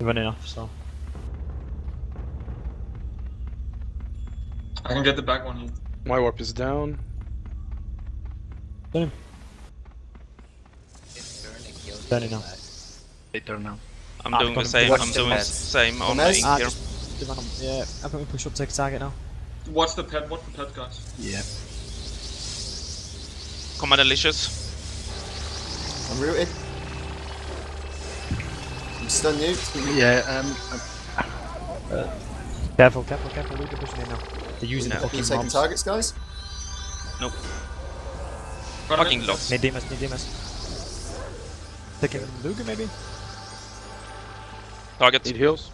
running off, so. I can get the back one here. My warp is down. Turn him. Turning now. Later now. I'm Ah, doing the same. I'm the doing the same on Gomez? Ink Ah, here. just. Yeah, I think we push up, take a target now. Watch the pet, watch the pet, guys. Yeah. Command Delicious. I'm rooted. I'm stun nuked. Yeah, um, um, Careful, careful, careful. Luke pushing in now. They're using No. the fucking taking targets, guys? Nope. Fucking lost. Need Demas, need Demas. Taking Luger maybe? Target. Need heals.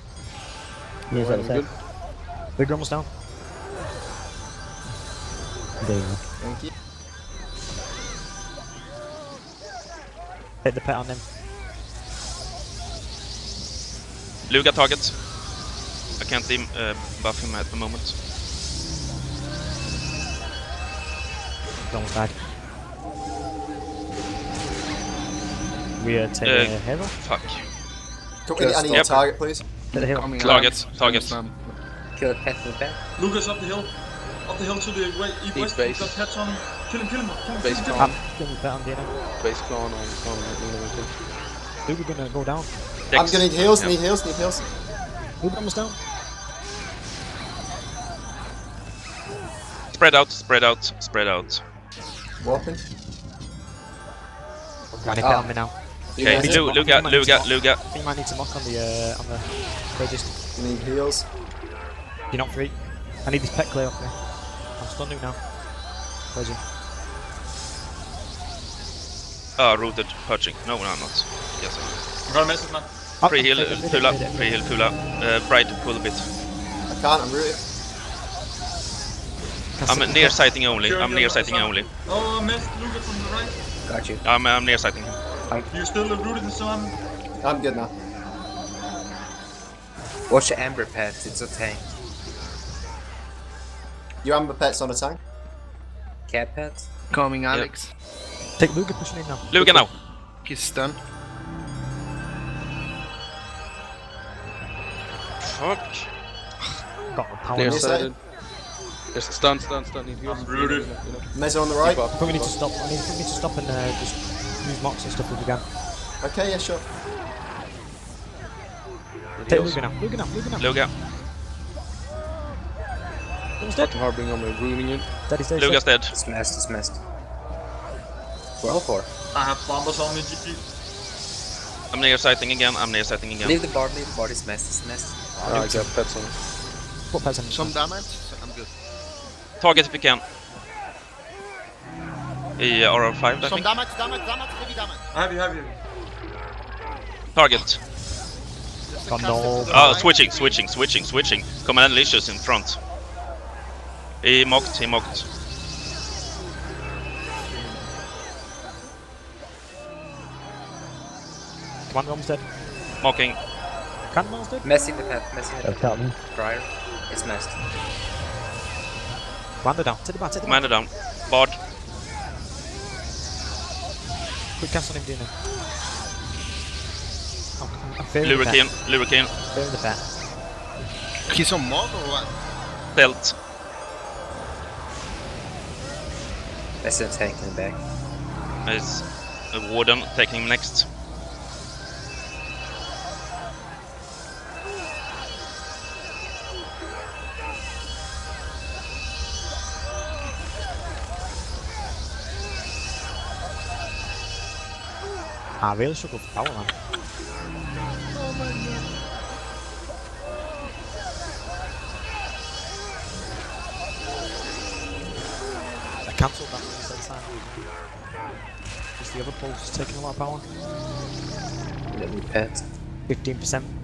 Yes, I'm good. Luger almost down. There you go. Thank you. Hit the pet on them. Luga target. I can't dim, uh, buff him at the moment. He's almost died. We uh, take Uh, a hero. Fuck. Come, I need Yep. target, please. Take the hero. coming Target, out. target. Kill a pet in the back. Lucas up the hill. Up the hill to the way, east Deep west. base. Got pets on him. Kill him, kill him. Kill him, Base kill him. clone. I'm giving the pet on Dina. Base clone on on Luger. Luger gonna go down. Dex. I'm gonna need heals, Yeah. need heals, need heals. Luger almost down. Spread out, spread out, spread out. Warping. I need Ah. pet on me now. Okay, Yeah. Lu- Luga, Luga, Luga. I think you might need to mock on the uh, on the register. Need heals. You're not free. I need this pet clear off me. I'm stunning now. Where's he? Ah, rooted, purging. No, no, I'm not. Yes, I am. I got a message, man. Oh, Free heal, take it, take it, Fula, take it. free heal, Fula. Uh, Bride, pull a bit. I can't, I'm rooted. I'm near sighting only. I'm near sighting only. Oh, I missed Lucas from the right. Got you. I'm, I'm near sighting him. You still rooted in some. I'm good now. Watch the Amber Pet, it's a tank. Your amber pet's on a tank. Cat Pet? coming Alex. Take Luger pushing in now. Luga now. He's stunned. Fuck. Got the power. Near now. Yes, sighted. There's stun, stun, stun. I'm rooted. Mezzo on the right. I think we need to stop. I mean, I think we need to stop and uh, just use mocks and stuff if we can. Okay, yeah, sure. Take heals. Luger now. Luger now. Luger now. Luga. Almost dead. Fucking harboring on my ruining it. Dead, he's dead. Luga's dead. dead. It's messed, it's messed. Well for. I have bombers on me, GG. I'm near sighting again. I'm near sighting again. Leave the bar, leave the bar, it's messed, it's messed. Ah, I got pets on it. Put pets on. Some damage, so I'm good. Target if you can. I RR5, I Some think. damage, damage, damage, heavy damage. I have you, have you. Target. Oh, no. Ah, switching, switching, switching, switching. Command Delicious in front. He mocked, he mocked. Commander almost dead. Mocking. Cannon almost dead. Messing the pet, messing the pet. tell me. Prior. It's messed. Commander down. Take the bat, take the bat. Commander down. Bard. Quick cast on him, Dina. Oh, I'm, I'm, I'm fearing the pet. Lurikeen, Lurikeen. The pet. He's on mod or what? Stealth. That's a tank in the back. Is a Warden taking him next. I really struggle for power, man. I cancelled that reset time. Just the other pulse taking a lot of power. Let me pet. 15%.